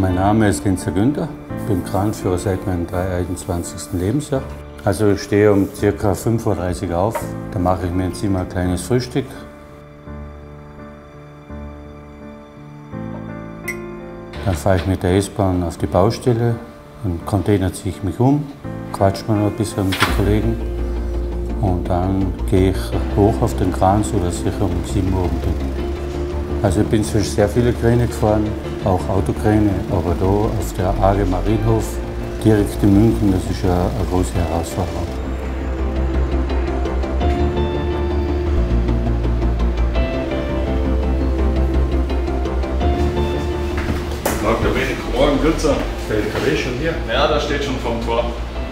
Mein Name ist Linzer Günther, ich bin Kranführer seit meinem 23. Lebensjahr. Also ich stehe um ca. 5.30 Uhr auf, da mache ich mir jetzt immer ein kleines Frühstück. Dann fahre ich mit der S-Bahn auf die Baustelle, im Container ziehe ich mich um, quatsche mal ein bisschen mit den Kollegen und dann gehe ich hoch auf den Kran, sodass ich um 7 Uhr bin. Also ich bin zwischen sehr viele Kräne gefahren, auch Autokräne, aber da auf der AG Marienhof, direkt in München, das ist ja eine große Herausforderung. Morgen. Ist der LKW schon hier? Ja, da steht schon vom Tor.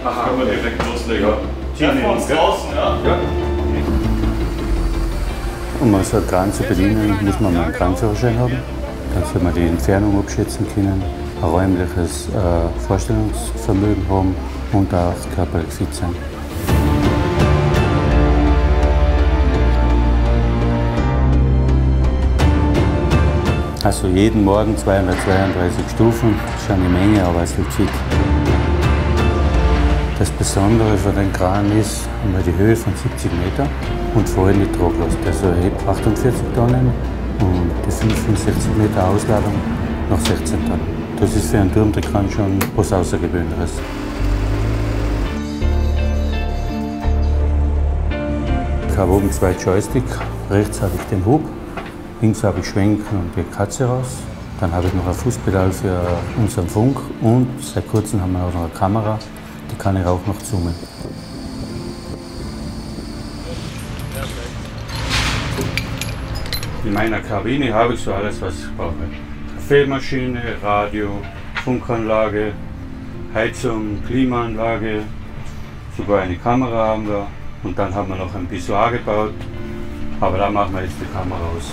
Aha. Können wir direkt loslegen. Ja. Ja, vor uns draußen, ja. ja. Um einen Kran zu bedienen, muss man mal einen Kranführerschein haben. Soll man die Entfernung abschätzen können, ein räumliches äh, Vorstellungsvermögen haben und auch körperlich fit sein. Also jeden Morgen 232 Stufen, schon eine Menge, aber es wird fit. Das Besondere für den Kran ist einmal die Höhe von 70 Meter und vor allem die Traglast. Also er hebt 48 Tonnen und die 65 Meter Ausladung noch 16 Tonnen. Das ist für einen Turmtreckkran schon was Außergewöhnliches. Ich habe oben zwei Joystick. Rechts habe ich den Hub, links habe ich Schwenken und die Katze raus. Dann habe ich noch ein Fußpedal für unseren Funk und seit kurzem haben wir auch noch eine Kamera, kann ich auch noch zoomen. In meiner Kabine habe ich so alles, was ich brauche. Kaffeemaschine, Radio, Funkanlage, Heizung, Klimaanlage, sogar eine Kamera haben wir. Und dann haben wir noch ein Pissoir gebaut, aber da machen wir jetzt die Kamera aus.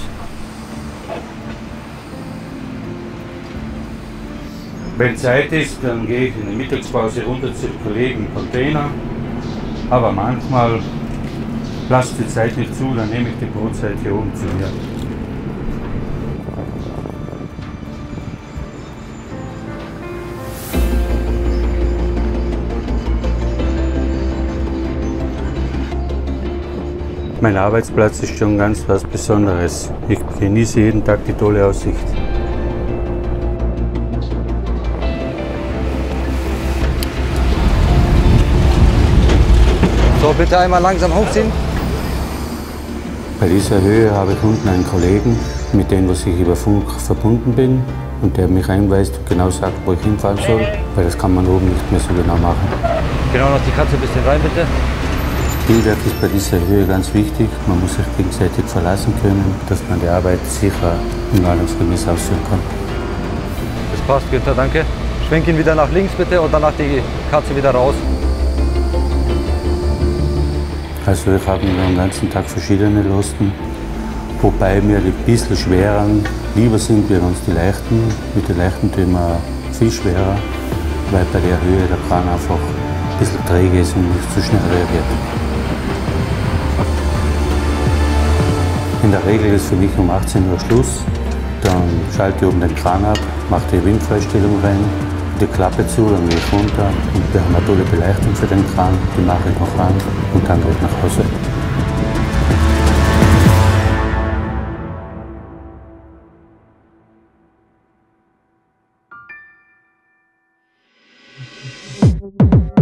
Wenn Zeit ist, dann gehe ich in der Mittagspause runter zu Kollegen im Container. Aber manchmal lasst die Zeit nicht zu, dann nehme ich die Brotzeit hier oben zu mir. Mein Arbeitsplatz ist schon ganz was Besonderes. Ich genieße jeden Tag die tolle Aussicht. So, bitte einmal langsam hochziehen. Bei dieser Höhe habe ich unten einen Kollegen, mit dem ich über Funk verbunden bin und der mich einweist und genau sagt, wo ich hinfahren soll, weil das kann man oben nicht mehr so genau machen. Genau, noch die Katze ein bisschen rein, bitte. Spielwerk ist bei dieser Höhe ganz wichtig. Man muss sich gegenseitig verlassen können, dass man die Arbeit sicher und ordnungsgemäß ausführen kann. Das passt, Günther, danke. Schwenk ihn wieder nach links bitte und danach die Katze wieder raus. Also ich habe den ganzen Tag verschiedene Lasten, wobei mir die ein bisschen schweren lieber sind wie uns die leichten. Mit den leichten tun wir viel schwerer, weil bei der Höhe der Kran einfach ein bisschen träge ist und nicht so schnell reagiert. In der Regel ist für mich um 18 Uhr Schluss. Dann schalte ich oben den Kran ab, mache die Windfreistellung rein, die Klappe zu, dann gehe ich runter und wir haben eine tolle Beleuchtung für den Kran, die mache ich noch an und dann gehe nach Hause. Thank